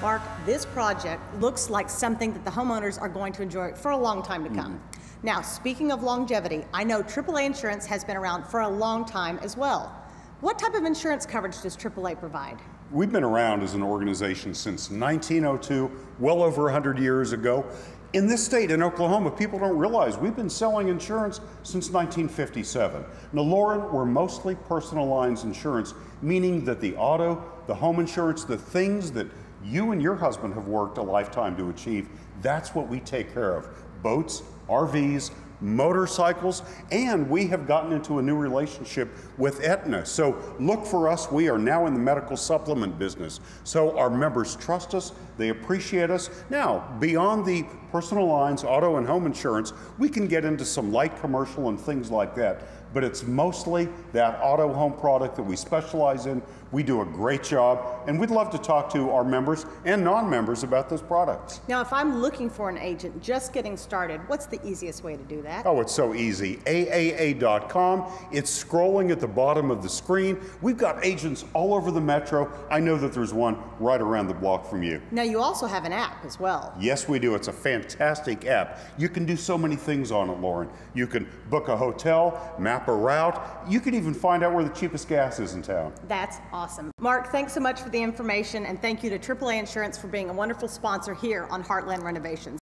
Mark, this project looks like something that the homeowners are going to enjoy for a long time to come. Mm-hmm. Now, speaking of longevity, I know AAA insurance has been around for a long time as well. What type of insurance coverage does AAA provide? We've been around as an organization since 1902, well over 100 years ago. In this state, in Oklahoma, people don't realize we've been selling insurance since 1957. Now, Lauren, we're mostly personal lines insurance, meaning that the auto, the home insurance, the things that you and your husband have worked a lifetime to achieve, that's what we take care of. Boats, RVs, motorcycles, and we have gotten into a new relationship with Aetna. So look for us. We are now in the medical supplement business. So our members trust us, they appreciate us. Now, beyond the personal lines, auto, and home insurance, we can get into some light commercial and things like that. But it's mostly that auto home product that we specialize in. We do a great job, and we'd love to talk to our members and non members about those products. Now, if I'm looking for an agent just getting started, what's the easiest way to do that? Oh, it's so easy. AAA.com. It's scrolling at the bottom of the screen. We've got agents all over the metro. I know that there's one right around the block from you. Now, you also have an app as well. Yes, we do. It's a fantastic app. You can do so many things on it, Lauren. You can book a hotel, map a route. You can even find out where the cheapest gas is in town. That's awesome. Mark, thanks so much for the information, and thank you to AAA Insurance for being a wonderful sponsor here on Heartland Renovations.